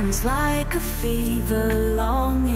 burns like a fever long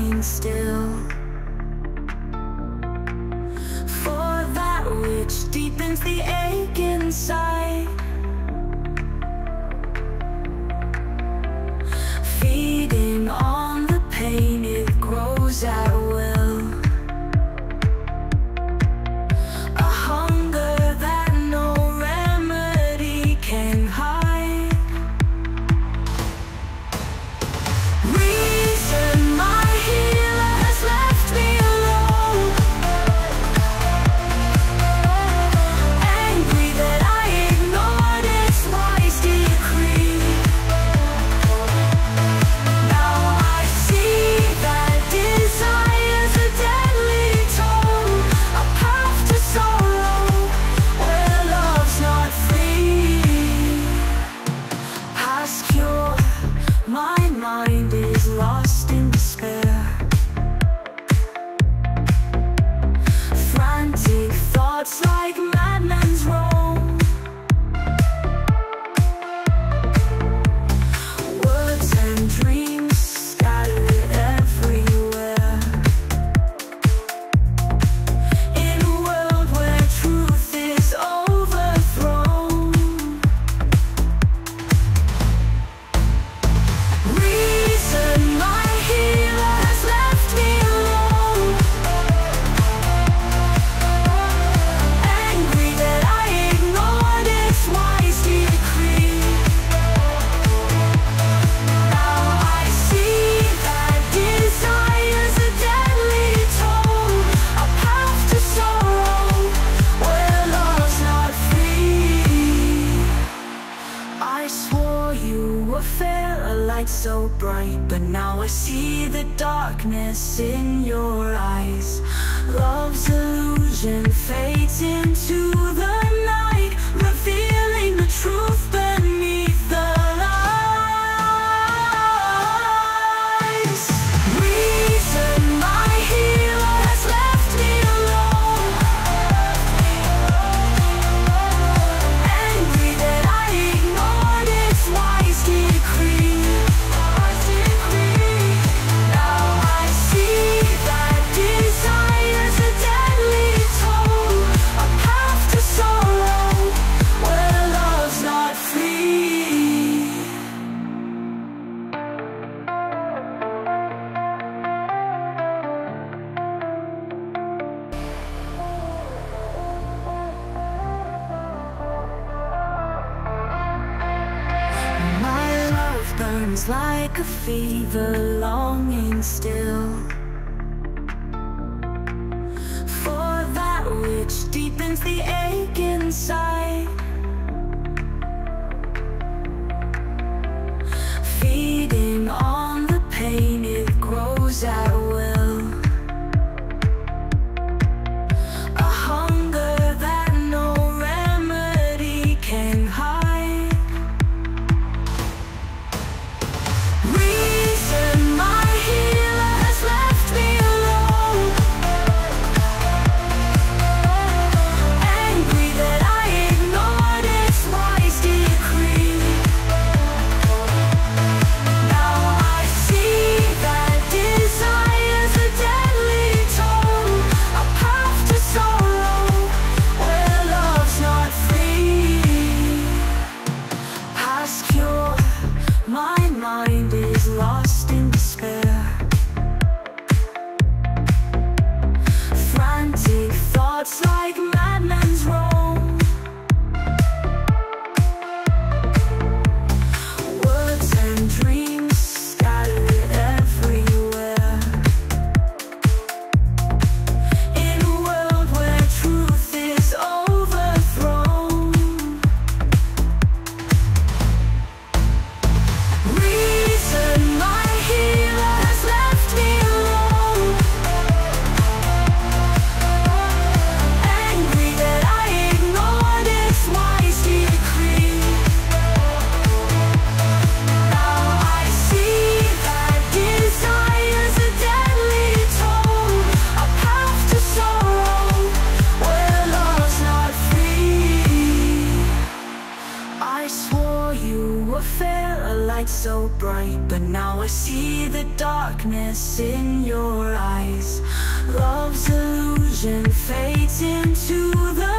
light so bright But now I see the darkness in your eyes. Love's illusion fades. burns like a fever longing still. For that which deepens the ache inside swore you were fair, a light so bright But now I see the darkness in your eyes. Love's illusion fades into the